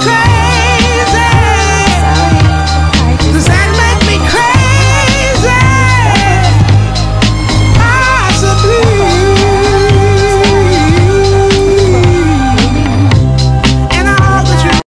crazy